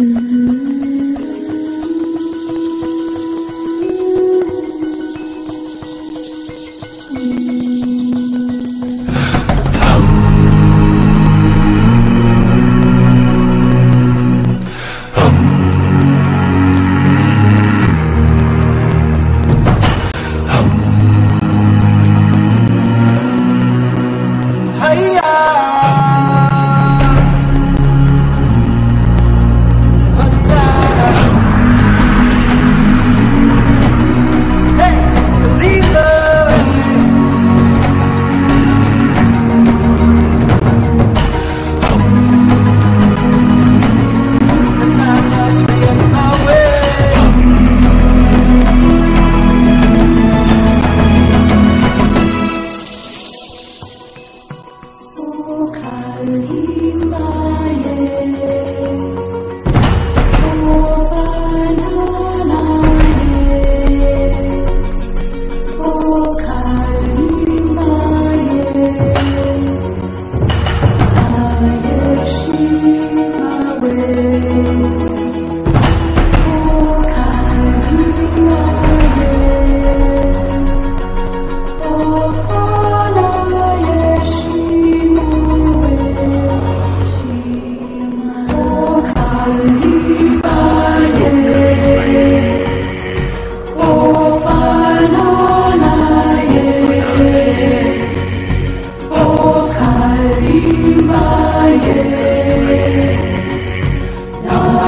Mm-hmm.